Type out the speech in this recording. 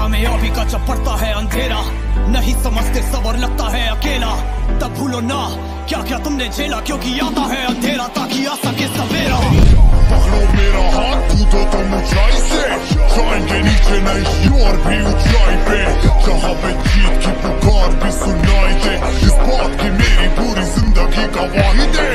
रास्ता में अभी का जब है अंधेरा। नहीं समझते सबर लगता है अकेला। तब भूलो ना क्या क्या तुमने झेला? क्योंकि आता है अंधेरा ताकि आ सके सवेरा। पकड़ो मेरा हाथ पूछो तुम तो ऊंचाई से। जाएँगे नीचे, नहीं और भी ऊंचाई पे। जहाँ पे जीत की पुकार भी सुनाई दे, इस बात की मेरी पूरी ज़िंदगी का गवाही है